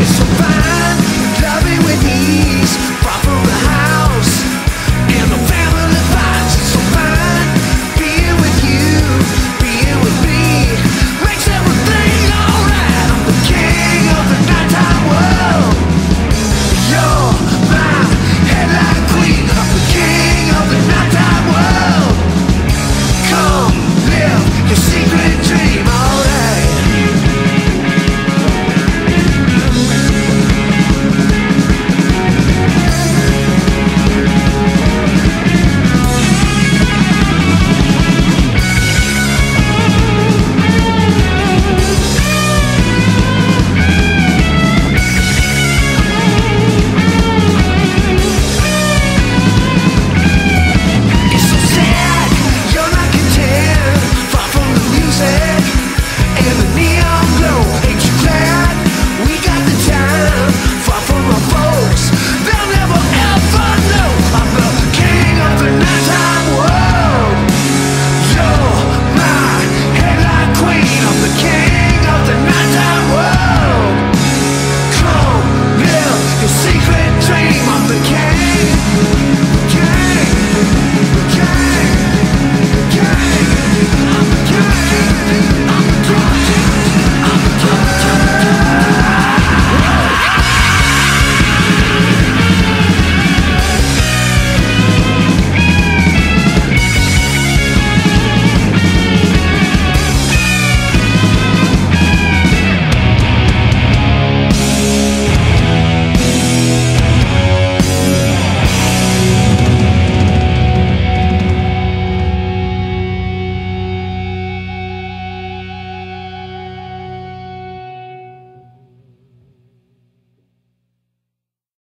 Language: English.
It's so fine.